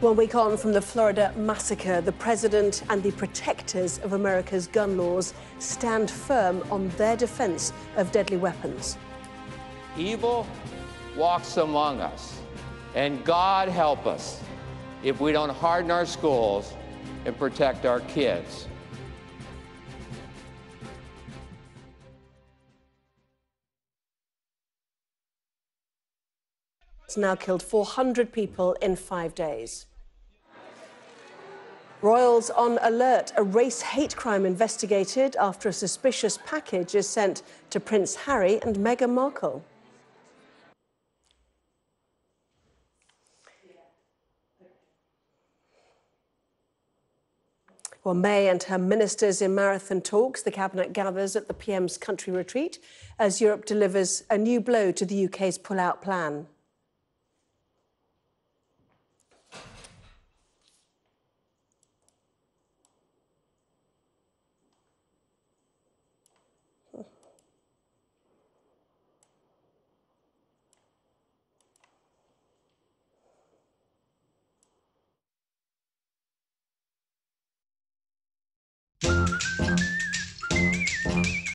One week on from the Florida massacre, the president and the protectors of America's gun laws stand firm on their defense of deadly weapons. Evil walks among us, and God help us if we don't harden our schools and protect our kids. It's now killed 400 people in five days. Royals on alert. A race hate crime investigated after a suspicious package is sent to Prince Harry and Meghan Markle. Well, May and her ministers in marathon talks. The cabinet gathers at the PM's country retreat as Europe delivers a new blow to the UK's pull-out plan.